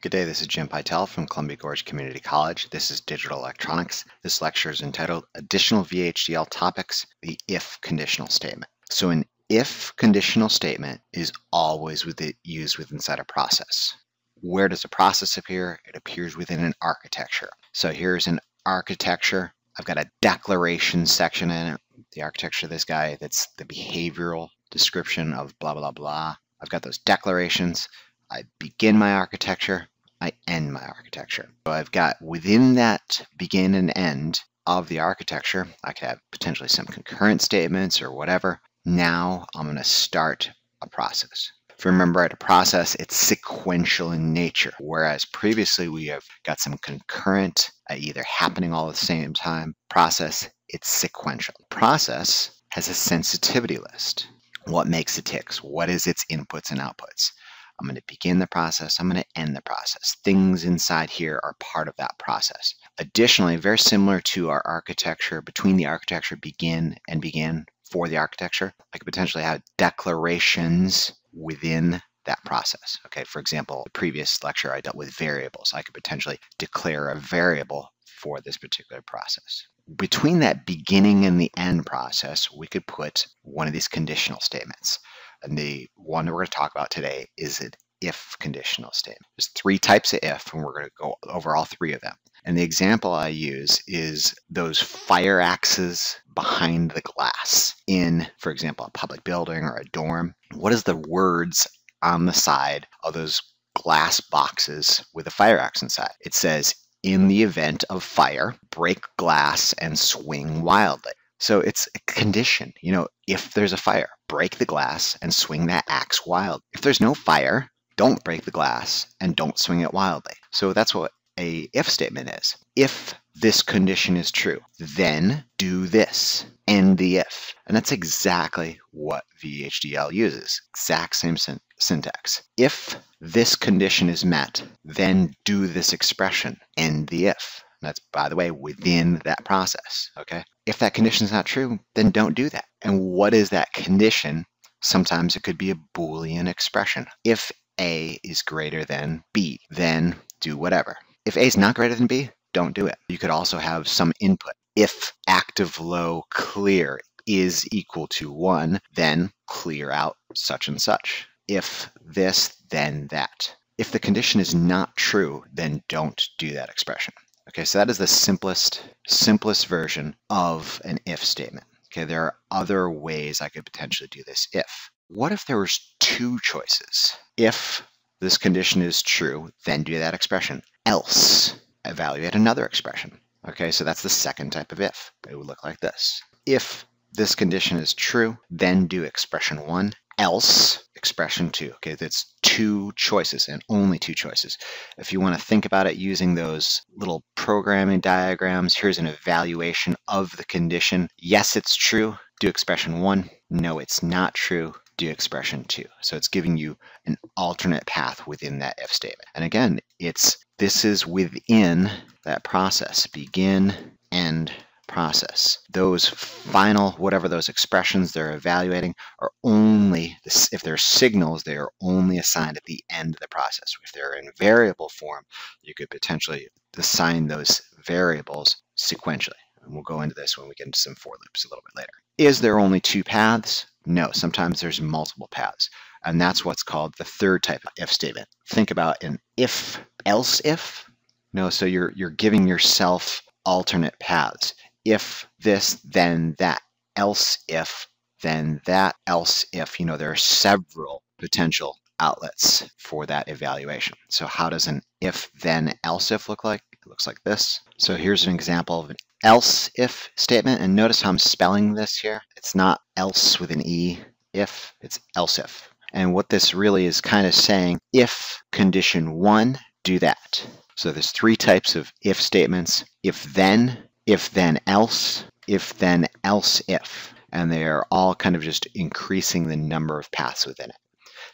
Good day, this is Jim Pytel from Columbia Gorge Community College. This is Digital Electronics. This lecture is entitled Additional VHDL Topics, the If Conditional Statement. So an if conditional statement is always with it used with inside a process. Where does a process appear? It appears within an architecture. So here's an architecture. I've got a declaration section in it. The architecture of this guy, that's the behavioral description of blah, blah, blah. I've got those declarations. I begin my architecture, I end my architecture. So I've got within that begin and end of the architecture, I could have potentially some concurrent statements or whatever. Now I'm going to start a process. If you remember at a process, it's sequential in nature, whereas previously we have got some concurrent, uh, either happening all at the same time process, it's sequential. Process has a sensitivity list. What makes it ticks? What is its inputs and outputs? I'm going to begin the process. I'm going to end the process. Things inside here are part of that process. Additionally, very similar to our architecture, between the architecture begin and begin for the architecture, I could potentially have declarations within that process. Okay, for example, the previous lecture I dealt with variables. I could potentially declare a variable for this particular process. Between that beginning and the end process, we could put one of these conditional statements. And the one that we're going to talk about today is an if conditional statement. There's three types of if, and we're going to go over all three of them. And the example I use is those fire axes behind the glass in, for example, a public building or a dorm. What is the words on the side of those glass boxes with a fire axe inside? It says, in the event of fire, break glass and swing wildly. So it's a condition. You know, if there's a fire, break the glass and swing that axe wild. If there's no fire, don't break the glass and don't swing it wildly. So that's what a if statement is. If this condition is true, then do this. End the if. And that's exactly what VHDL uses. Exact same syn syntax. If this condition is met, then do this expression. End the if. That's, by the way, within that process. Okay. If that condition is not true, then don't do that. And what is that condition? Sometimes it could be a Boolean expression. If A is greater than B, then do whatever. If A is not greater than B, don't do it. You could also have some input. If active low clear is equal to 1, then clear out such and such. If this, then that. If the condition is not true, then don't do that expression. Okay, so that is the simplest, simplest version of an if statement. Okay, there are other ways I could potentially do this if. What if there was two choices? If this condition is true, then do that expression. Else, evaluate another expression. Okay, so that's the second type of if. It would look like this. If this condition is true, then do expression one else expression two. Okay, that's two choices and only two choices. If you want to think about it using those little programming diagrams, here's an evaluation of the condition. Yes, it's true. Do expression one. No, it's not true. Do expression two. So it's giving you an alternate path within that if statement. And again, it's this is within that process. Begin, end, process. Those final, whatever those expressions they're evaluating, are only, if they're signals, they are only assigned at the end of the process. If they're in variable form, you could potentially assign those variables sequentially. And we'll go into this when we get into some for loops a little bit later. Is there only two paths? No, sometimes there's multiple paths. And that's what's called the third type of if statement. Think about an if, else if. No, so you're, you're giving yourself alternate paths if this, then that, else if, then that, else if. You know, there are several potential outlets for that evaluation. So how does an if, then, else if look like? It looks like this. So here's an example of an else if statement. And notice how I'm spelling this here. It's not else with an E, if, it's else if. And what this really is kind of saying, if condition one, do that. So there's three types of if statements. If then, if then else, if then else if. And they are all kind of just increasing the number of paths within it.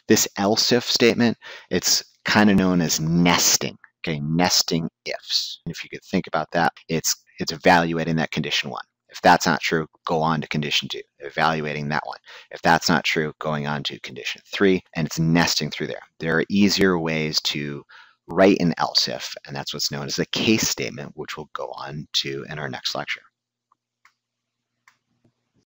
This else if statement, it's kind of known as nesting, okay, nesting ifs. And if you could think about that, it's it's evaluating that condition one. If that's not true, go on to condition two, evaluating that one. If that's not true, going on to condition three, and it's nesting through there. There are easier ways to write an else if, and that's what's known as a case statement, which we'll go on to in our next lecture.